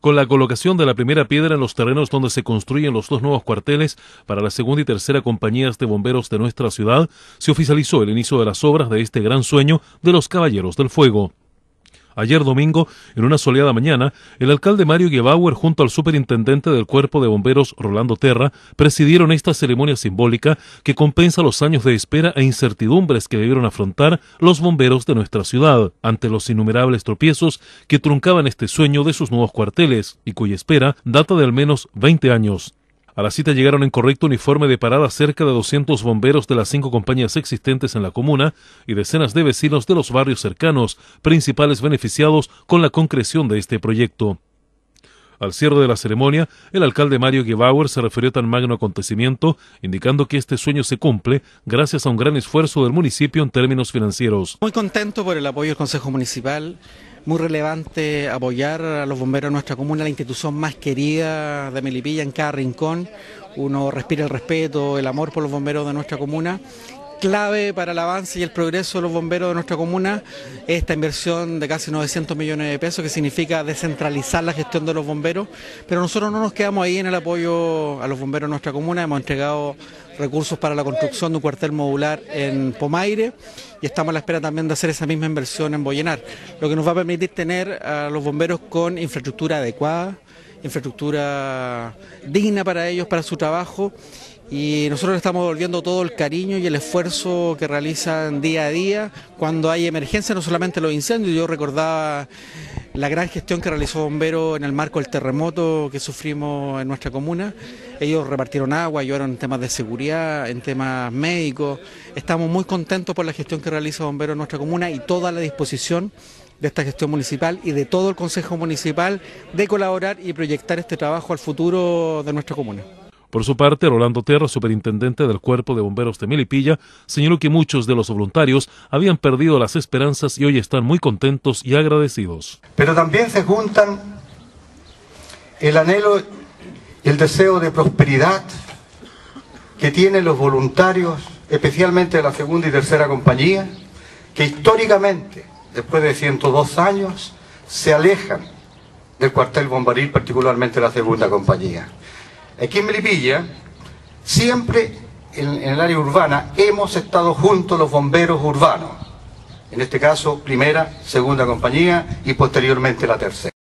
con la colocación de la primera piedra en los terrenos donde se construyen los dos nuevos cuarteles para la segunda y tercera compañías de bomberos de nuestra ciudad, se oficializó el inicio de las obras de este gran sueño de los Caballeros del Fuego. Ayer domingo, en una soleada mañana, el alcalde Mario Gebauer junto al superintendente del Cuerpo de Bomberos Rolando Terra presidieron esta ceremonia simbólica que compensa los años de espera e incertidumbres que debieron afrontar los bomberos de nuestra ciudad ante los innumerables tropiezos que truncaban este sueño de sus nuevos cuarteles y cuya espera data de al menos 20 años. A la cita llegaron en correcto uniforme de parada cerca de 200 bomberos de las cinco compañías existentes en la comuna y decenas de vecinos de los barrios cercanos, principales beneficiados con la concreción de este proyecto. Al cierre de la ceremonia, el alcalde Mario Gebauer se refirió a tan magno acontecimiento, indicando que este sueño se cumple gracias a un gran esfuerzo del municipio en términos financieros. Muy contento por el apoyo del Consejo Municipal muy relevante apoyar a los bomberos de nuestra comuna, la institución más querida de Melipilla en cada rincón. Uno respira el respeto, el amor por los bomberos de nuestra comuna clave para el avance y el progreso de los bomberos de nuestra comuna esta inversión de casi 900 millones de pesos, que significa descentralizar la gestión de los bomberos, pero nosotros no nos quedamos ahí en el apoyo a los bomberos de nuestra comuna, hemos entregado recursos para la construcción de un cuartel modular en Pomaire y estamos a la espera también de hacer esa misma inversión en Boyenar, lo que nos va a permitir tener a los bomberos con infraestructura adecuada, infraestructura digna para ellos, para su trabajo y nosotros estamos devolviendo todo el cariño y el esfuerzo que realizan día a día cuando hay emergencia, no solamente los incendios, yo recordaba la gran gestión que realizó Bombero en el marco del terremoto que sufrimos en nuestra comuna. Ellos repartieron agua, ayudaron en temas de seguridad, en temas médicos. Estamos muy contentos por la gestión que realiza Bombero en nuestra comuna y toda la disposición de esta gestión municipal y de todo el Consejo Municipal de colaborar y proyectar este trabajo al futuro de nuestra comuna. Por su parte, Rolando Terra, superintendente del Cuerpo de Bomberos de Melipilla, señaló que muchos de los voluntarios habían perdido las esperanzas y hoy están muy contentos y agradecidos. Pero también se juntan el anhelo y el deseo de prosperidad que tienen los voluntarios, especialmente de la segunda y tercera compañía, que históricamente, después de 102 años, se alejan del cuartel bombaril, particularmente la segunda compañía. Aquí en Melipilla, siempre en, el área urbana hemos estado juntos los bomberos urbanos. En este caso, primera, segunda compañía y posteriormente la tercera.